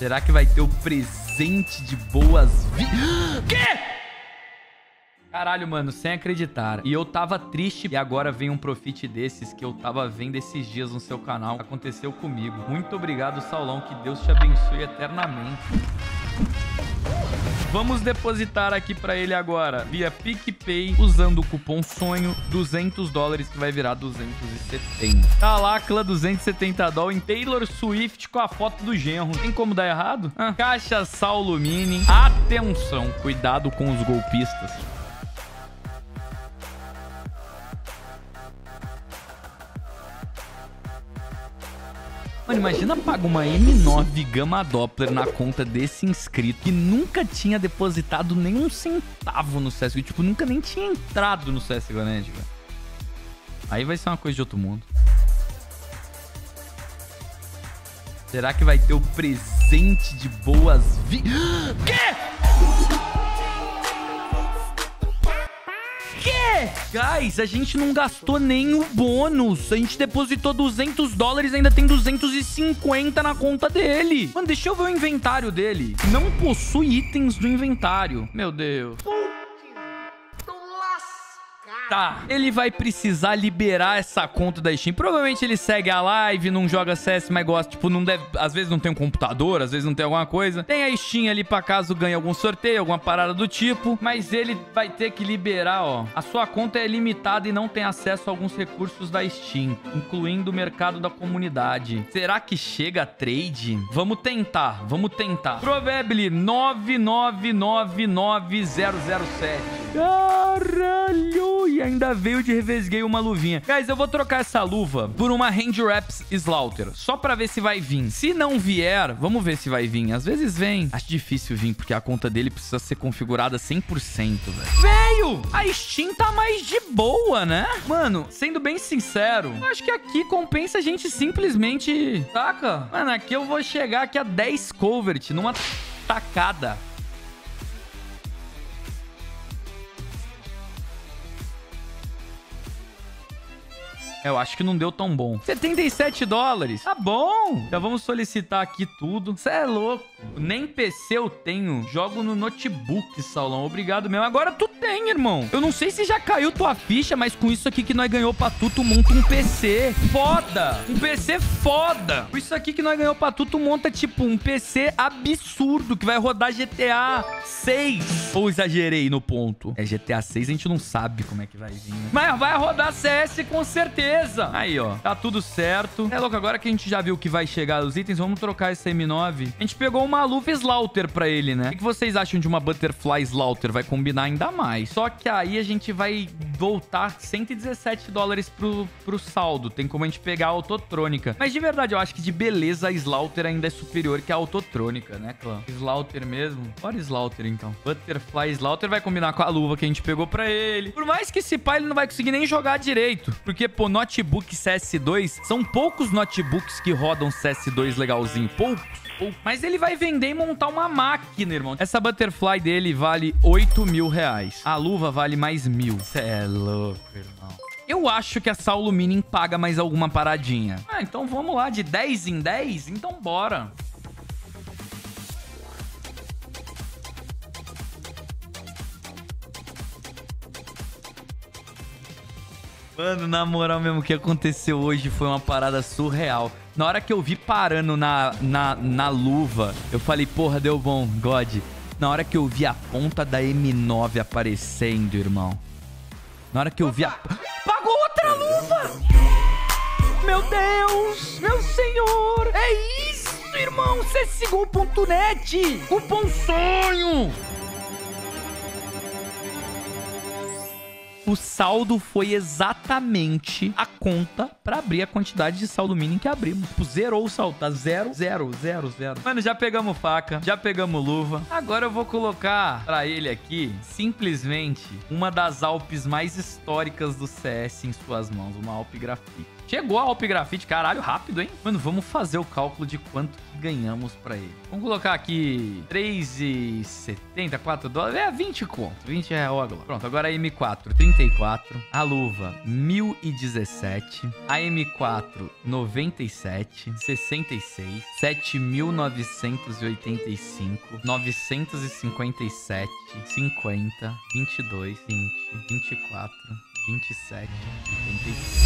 Será que vai ter o presente de boas-vindas? Quê? Caralho, mano, sem acreditar. E eu tava triste e agora vem um profit desses que eu tava vendo esses dias no seu canal. Aconteceu comigo. Muito obrigado, Saulão. Que Deus te abençoe eternamente. Vamos depositar aqui pra ele agora, via PicPay, usando o cupom SONHO, 200 dólares, que vai virar 270. Tá lá, clã 270 dólares em Taylor Swift com a foto do genro. Tem como dar errado? Ah. Caixa Saulo Mini. Atenção, cuidado com os golpistas. Mano, imagina pagar uma M9 Gama Doppler na conta desse inscrito que nunca tinha depositado nenhum centavo no CSGO. Tipo, nunca nem tinha entrado no CSGO, né, velho? Aí vai ser uma coisa de outro mundo. Será que vai ter o presente de boas-vindas? Quê? Guys, a gente não gastou nem o bônus. A gente depositou 200 dólares e ainda tem 250 na conta dele. Mano, deixa eu ver o inventário dele. Não possui itens do inventário. Meu Deus. Tá, ele vai precisar liberar essa conta da Steam. Provavelmente ele segue a live, não joga CS, mas gosta, tipo, não deve... Às vezes não tem um computador, às vezes não tem alguma coisa. Tem a Steam ali pra caso ganhe algum sorteio, alguma parada do tipo. Mas ele vai ter que liberar, ó. A sua conta é limitada e não tem acesso a alguns recursos da Steam, incluindo o mercado da comunidade. Será que chega a trade? Vamos tentar, vamos tentar. Probably 9999007. Caralho! Ainda veio de revesguei uma luvinha. Guys, eu vou trocar essa luva por uma Hand Wraps Slaughter. Só pra ver se vai vir. Se não vier, vamos ver se vai vir. Às vezes vem. Acho difícil vir, porque a conta dele precisa ser configurada 100%, velho. Veio! A Steam tá mais de boa, né? Mano, sendo bem sincero, acho que aqui compensa a gente simplesmente... Saca? Mano, aqui eu vou chegar aqui a 10 covert numa tacada. Eu acho que não deu tão bom. 77 dólares. Tá bom. Já vamos solicitar aqui tudo. Você é louco. Nem PC eu tenho. Jogo no notebook, Saulão. Obrigado mesmo. Agora tu tem, irmão. Eu não sei se já caiu tua ficha, mas com isso aqui que nós ganhou pra tu, tu monta um PC foda. Um PC foda. Com isso aqui que nós ganhou pra tu, tu monta, tipo, um PC absurdo que vai rodar GTA 6. Ou exagerei no ponto. É GTA 6, a gente não sabe como é que vai vir, né? Mas vai rodar CS com certeza. Beleza. Aí, ó. Tá tudo certo. É louco, agora que a gente já viu que vai chegar os itens, vamos trocar esse M9. A gente pegou uma luva Slaughter pra ele, né? O que vocês acham de uma Butterfly Slaughter? Vai combinar ainda mais. Só que aí a gente vai voltar 117 dólares pro, pro saldo. Tem como a gente pegar a autotrônica. Mas de verdade, eu acho que de beleza a Slaughter ainda é superior que a autotrônica, né, clã? Slaughter mesmo. Bora Slaughter, então. Butterfly Slaughter vai combinar com a luva que a gente pegou pra ele. Por mais que esse pai ele não vai conseguir nem jogar direito. Porque, pô, notebook CS2, são poucos notebooks que rodam CS2 legalzinho. Poucos. Mas ele vai vender e montar uma máquina, irmão. Essa butterfly dele vale 8 mil reais. A luva vale mais mil. Cê é louco, irmão. Eu acho que a Saulo Mining paga mais alguma paradinha. Ah, então vamos lá. De 10 em 10? Então bora. Mano, na moral mesmo, o que aconteceu hoje foi uma parada surreal. Na hora que eu vi parando na, na, na luva, eu falei, porra, deu bom, God. Na hora que eu vi a ponta da M9 aparecendo, irmão. Na hora que eu vi a... Pagou outra luva! Meu Deus! Meu senhor! É isso, irmão! CSGO.net! Cupom sonho! O saldo foi exatamente a conta pra abrir a quantidade de saldo mínimo que abrimos. Tipo, zerou o saldo. Tá zero, zero, zero, zero. Mano, já pegamos faca, já pegamos luva. Agora eu vou colocar pra ele aqui, simplesmente, uma das Alpes mais históricas do CS em suas mãos. Uma Alp Grafite. Chegou a Alp Grafite, caralho, rápido, hein? Mano, vamos fazer o cálculo de quanto ganhamos pra ele. Vamos colocar aqui 3,70, 4 dólares. É 20 conto. 20 é agora. Pronto, agora a M4, 34. A luva, 1.017. A M4, 97. 66. 7.985. 957. 50. 22. 20. 24. 27,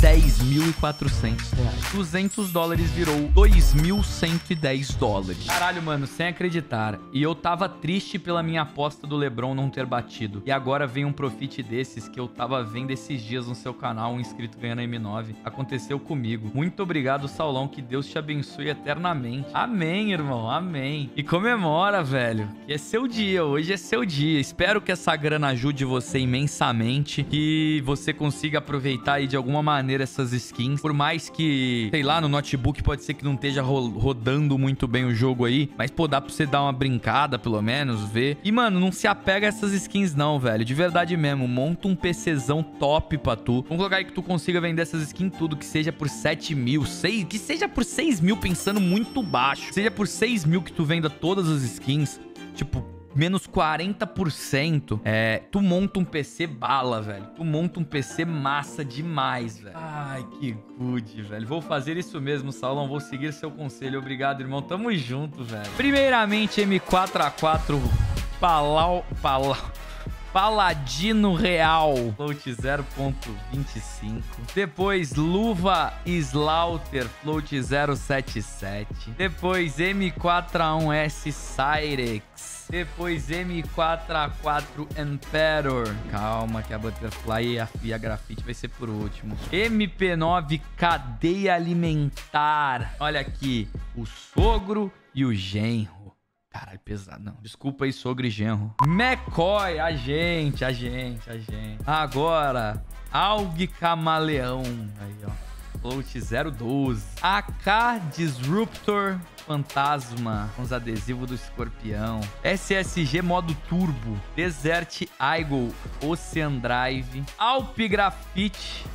10.400 reais. 200 dólares virou 2.110 dólares. Caralho, mano, sem acreditar. E eu tava triste pela minha aposta do LeBron não ter batido. E agora vem um profit desses que eu tava vendo esses dias no seu canal, um inscrito ganhando M9. Aconteceu comigo. Muito obrigado, Saulão. Que Deus te abençoe eternamente. Amém, irmão. Amém. E comemora, velho. Que é seu dia. Hoje é seu dia. Espero que essa grana ajude você imensamente. Que você consiga aproveitar aí de alguma maneira essas skins. Por mais que, sei lá, no notebook pode ser que não esteja ro rodando muito bem o jogo aí. Mas, pô, dá pra você dar uma brincada, pelo menos, ver. E, mano, não se apega a essas skins não, velho. De verdade mesmo. Monta um PCzão top pra tu. Vamos colocar aí que tu consiga vender essas skins tudo. Que seja por 7 mil, 6, que seja por 6 mil pensando muito baixo. Seja por 6 mil que tu venda todas as skins. Tipo, menos 40%, é, tu monta um PC bala, velho. Tu monta um PC massa demais, velho. Ai, que good, velho. Vou fazer isso mesmo, Saulão. Vou seguir seu conselho. Obrigado, irmão. Tamo junto, velho. Primeiramente, M4A4 Palau... Palau... Paladino Real, float 0.25. Depois Luva Slaughter, float 0.77. Depois M4A1S Cyrex. Depois M4A4 Emperor. Calma que a Butterfly e a, Grafite vai ser por último. MP9 Cadeia Alimentar. Olha aqui, o sogro e o genro. Caralho, pesado. Não, desculpa aí, sogro e genro. McCoy, a gente, a gente, a gente. Agora, Alg Camaleão. Aí, ó. Float 012. AK Disruptor Fantasma com os adesivos do escorpião. SSG modo turbo. Desert Eagle Ocean Drive. Alp Graffiti.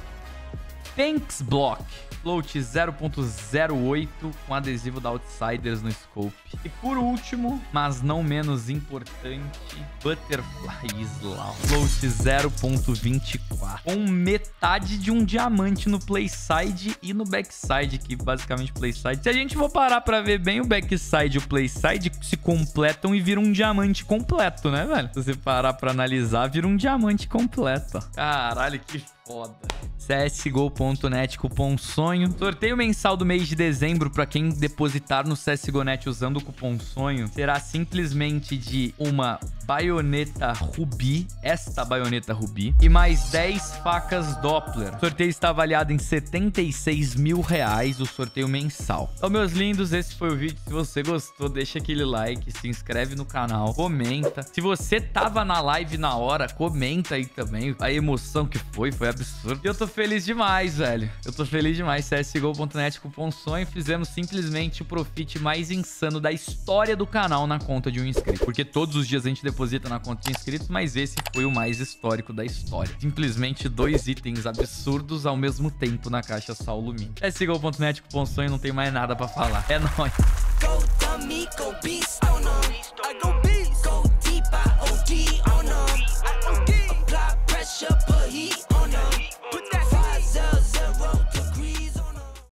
Tanks Block float 0.08 com adesivo da Outsiders no scope. E por último, mas não menos importante, Butterfly Slaw. Float 0.24 com metade de um diamante no playside e no backside, que basicamente playside. Se a gente for parar pra ver bem, o backside e o playside se completam e viram um diamante completo, né, velho? Se você parar pra analisar, vira um diamante completo. Caralho, que foda. CSGO.net, cupom SONHO. Sorteio mensal do mês de dezembro para quem depositar no CSGO.net usando o cupom SONHO será simplesmente de uma baioneta Rubi, esta baioneta Rubi, e mais 10 facas Doppler. O sorteio está avaliado em 76 mil reais, o sorteio mensal. Então, meus lindos, esse foi o vídeo. Se você gostou, deixa aquele like, se inscreve no canal, comenta. Se você tava na live na hora, comenta aí também a emoção que foi, foi absurdo. E eu tô feliz demais, velho. Eu tô feliz demais. CSGO.net, cupom sonho, fizemos simplesmente o profit mais insano da história do canal na conta de um inscrito. Porque todos os dias a gente deposita na conta de inscritos, mas esse foi o mais histórico da história. Simplesmente dois itens absurdos ao mesmo tempo na caixa Saulo Min. CSGO.net, cupom sonho, não tem mais nada pra falar. É nóis. Go, dummy, go beast, oh no.